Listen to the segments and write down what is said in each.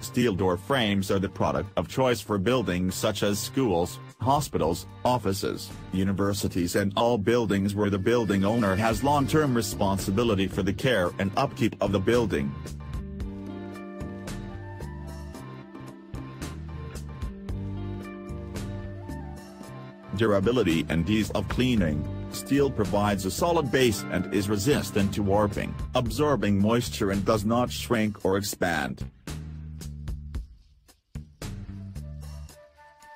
Steel door frames are the product of choice for buildings such as schools, hospitals, offices, universities and all buildings where the building owner has long-term responsibility for the care and upkeep of the building. Durability and ease of cleaning, steel provides a solid base and is resistant to warping, absorbing moisture and does not shrink or expand.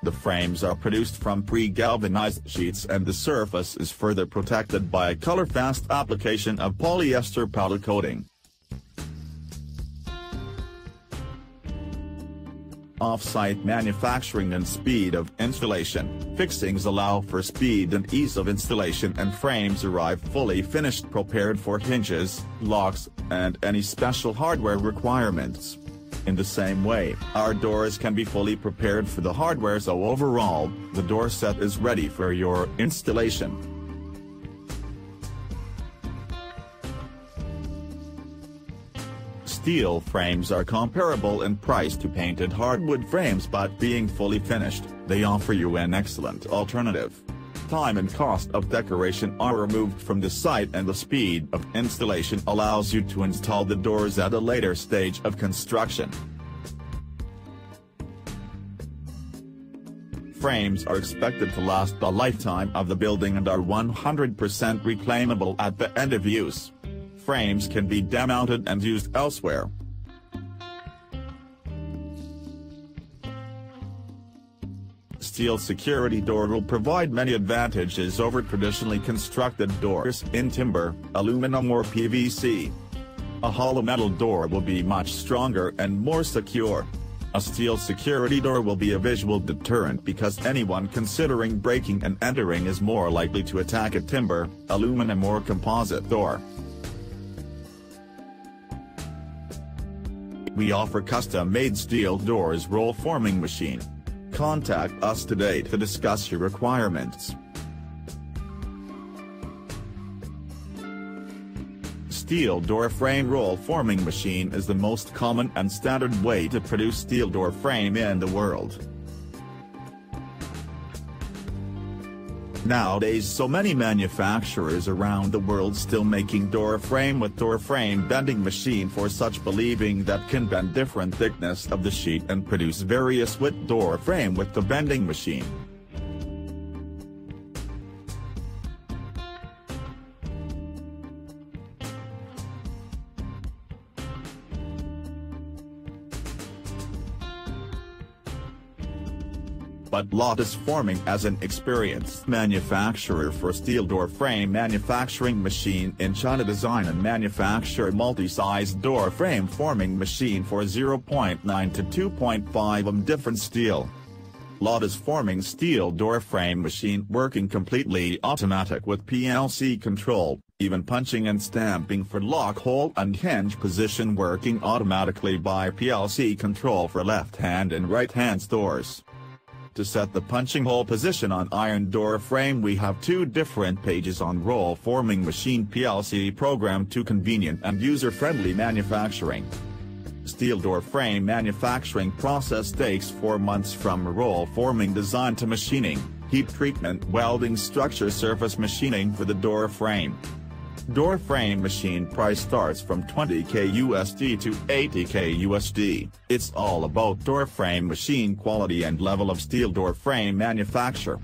The frames are produced from pre-galvanized sheets and the surface is further protected by a color-fast application of polyester powder coating. Off-site manufacturing and speed of installation, fixings allow for speed and ease of installation and frames arrive fully finished prepared for hinges, locks, and any special hardware requirements. In the same way, our doors can be fully prepared for the hardware so overall, the door set is ready for your installation. Steel frames are comparable in price to painted hardwood frames but being fully finished, they offer you an excellent alternative. Time and cost of decoration are removed from the site and the speed of installation allows you to install the doors at a later stage of construction. Frames are expected to last the lifetime of the building and are 100% reclaimable at the end of use. Frames can be demounted and used elsewhere. Steel security door will provide many advantages over traditionally constructed doors in timber, aluminum or PVC. A hollow metal door will be much stronger and more secure. A steel security door will be a visual deterrent because anyone considering breaking and entering is more likely to attack a timber, aluminum or composite door. We offer custom-made steel doors roll forming machine. Contact us today to discuss your requirements. Steel door frame roll forming machine is the most common and standard way to produce steel door frame in the world. Nowadays so many manufacturers around the world still making door frame with door frame bending machine for such believing that can bend different thickness of the sheet and produce various width door frame with the bending machine. But Lotos Forming as an experienced manufacturer for steel door frame manufacturing machine in China design and manufacture multi-size door frame forming machine for 0.9 to 2.5 m different steel. Lotos forming steel door frame machine working completely automatic with PLC control, even punching and stamping for lock hole and hinge position working automatically by PLC control for left hand and right hand doors. To set the punching hole position on iron door frame we have two different pages on roll forming machine PLC program to convenient and user-friendly manufacturing. Steel door frame manufacturing process takes 4 months from roll forming design to machining, heat treatment welding structure surface machining for the door frame. Door frame machine price starts from 20k USD to 80k USD. It's all about door frame machine quality and level of steel door frame manufacture.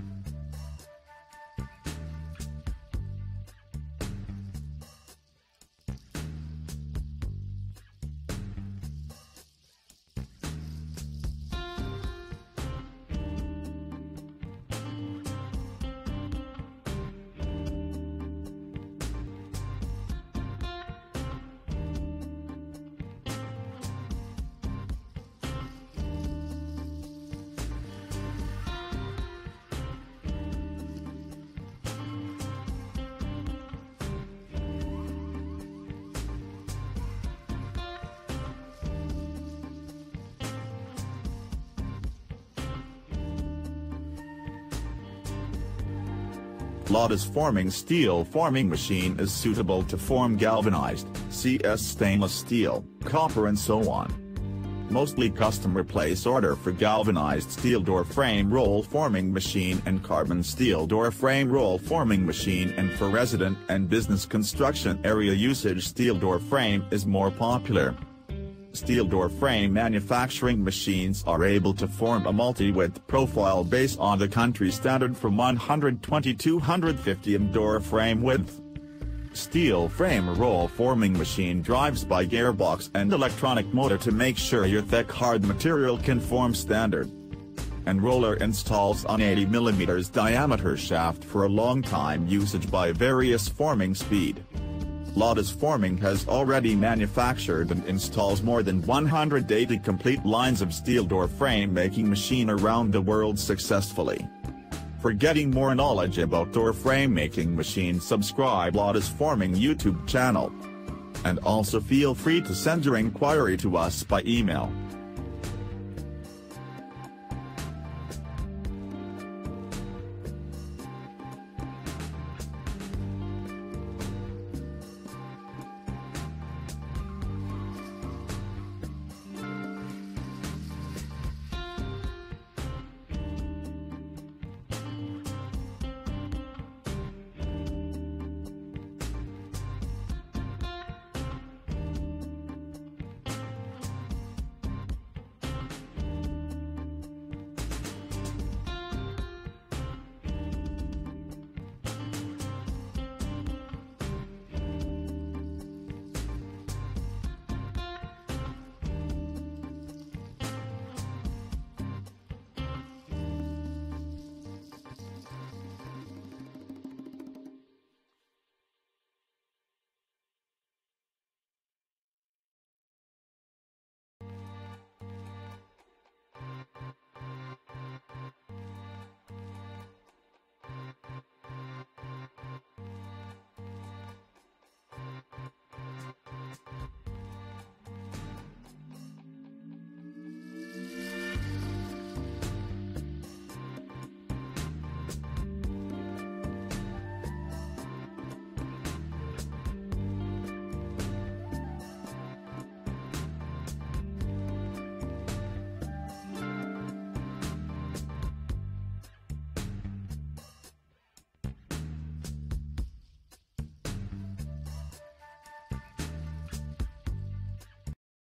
Lotos forming steel forming machine is suitable to form galvanized, CS stainless steel, copper and so on. mostly custom replace order for galvanized steel door frame roll forming machine and carbon steel door frame roll forming machine and for resident and business construction area usage steel door frame is more popular. Steel door frame manufacturing machines are able to form a multi-width profile based on the country standard from 120 to 250 m door frame width. Steel frame roll forming machine drives by gearbox and electronic motor to make sure your thick hard material can form standard. And roller installs on 80 mm diameter shaft for a long time usage by various forming speed. Lotos Forming has already manufactured and installs more than 180 complete lines of steel door frame making machine around the world successfully. For getting more knowledge about door frame making machine subscribe Lotos Forming YouTube channel. And also feel free to send your inquiry to us by email.